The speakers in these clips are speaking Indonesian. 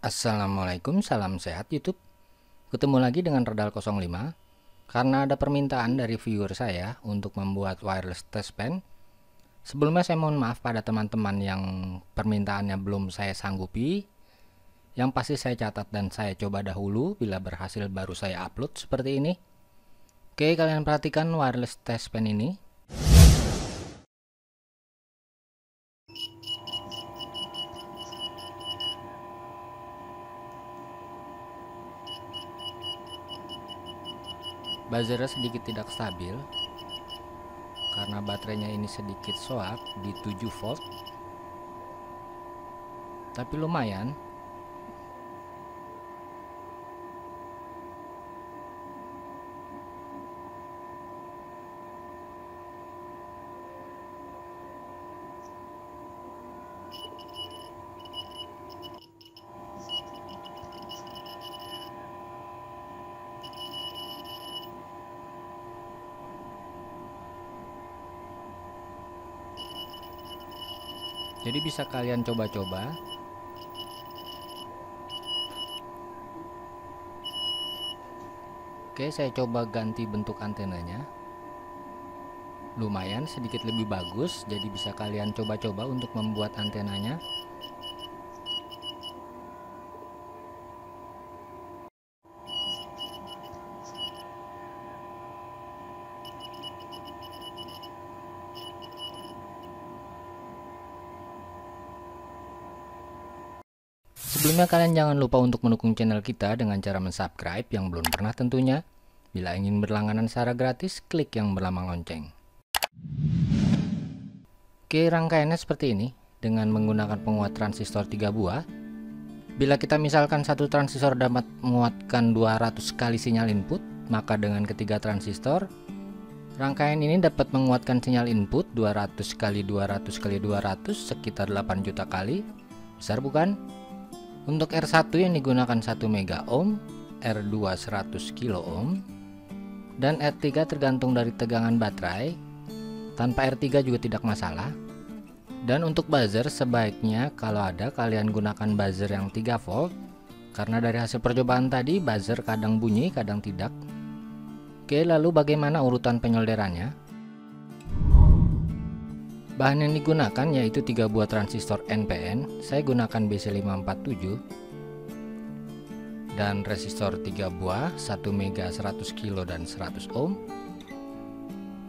Assalamualaikum, salam sehat YouTube. Ketemu lagi dengan Redal 05 karena ada permintaan dari viewer saya untuk membuat wireless test pen. Sebelumnya saya mohon maaf pada teman-teman yang permintaannya belum saya sanggupi. Yang pasti saya catat dan saya coba dahulu bila berhasil baru saya upload seperti ini. Oke, kalian perhatikan wireless test pen ini. Buzzernya sedikit tidak stabil. Karena baterainya ini sedikit soak di 7 volt. Tapi lumayan jadi bisa kalian coba-coba. Oke saya coba ganti bentuk antenanya. Lumayan sedikit lebih bagus jadi bisa kalian coba-coba untuk membuat antenanya Sebelumnya kalian jangan lupa untuk mendukung channel kita dengan cara mensubscribe yang belum pernah tentunya. Bila ingin berlangganan secara gratis, klik yang berlambang lonceng. Oke, rangkaiannya seperti ini dengan menggunakan penguat transistor 3 buah. Bila kita misalkan satu transistor dapat menguatkan 200 kali sinyal input, maka dengan ketiga transistor, rangkaian ini dapat menguatkan sinyal input 200 kali 200 kali 200 sekitar 8 juta kali. Besar bukan? Untuk R1 yang digunakan 1 mega ohm, R2 100 kilo ohm, dan R3 tergantung dari tegangan baterai. Tanpa R3 juga tidak masalah. Dan untuk buzzer sebaiknya kalau ada kalian gunakan buzzer yang 3 volt karena dari hasil percobaan tadi buzzer kadang bunyi kadang tidak. Oke, lalu bagaimana urutan penyolderannya? Bahan yang digunakan yaitu tiga buah transistor NPN. Saya gunakan BC547 dan resistor 3 buah 1 mega 100 kilo dan 100 ohm.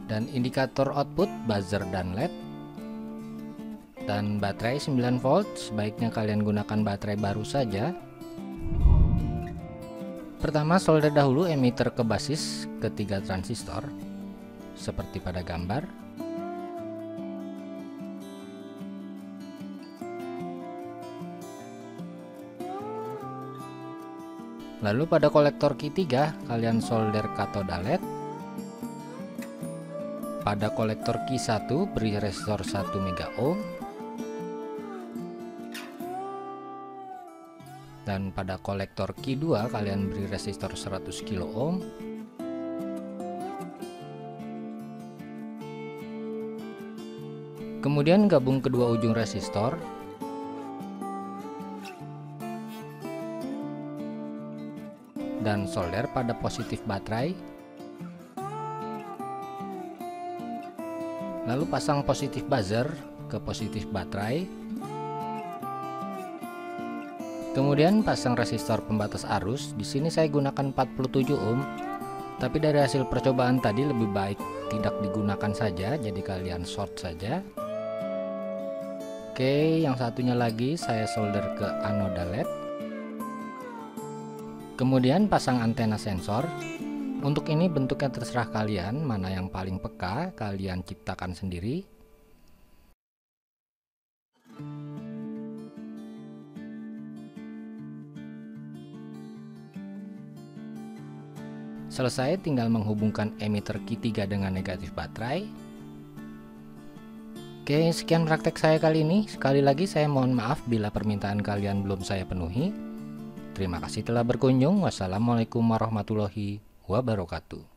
Dan indikator output buzzer dan led. Dan baterai 9 volt sebaiknya kalian gunakan baterai baru saja. Pertama solder dahulu emitter ke basis ketiga transistor seperti pada gambar Lalu pada kolektor key 3 kalian solder katoda LED. Pada kolektor key 1 beri resistor 1 mega ohm. Dan pada kolektor key 2 kalian beri resistor 100 kilo ohm. Kemudian gabung kedua ujung resistor dan solder pada positif baterai. Lalu pasang positif buzzer ke positif baterai. Kemudian pasang resistor pembatas arus. Di sini saya gunakan 47 ohm tapi dari hasil percobaan tadi lebih baik tidak digunakan saja jadi kalian short saja. Oke yang satunya lagi saya solder ke anoda led Kemudian pasang antena sensor. Untuk ini bentuknya terserah kalian, mana yang paling peka kalian ciptakan sendiri. Selesai tinggal menghubungkan emitter Q3 dengan negatif baterai. Oke, sekian praktek saya kali ini. Sekali lagi saya mohon maaf bila permintaan kalian belum saya penuhi. Terima kasih telah berkunjung. Wassalamualaikum warahmatullahi wabarakatuh.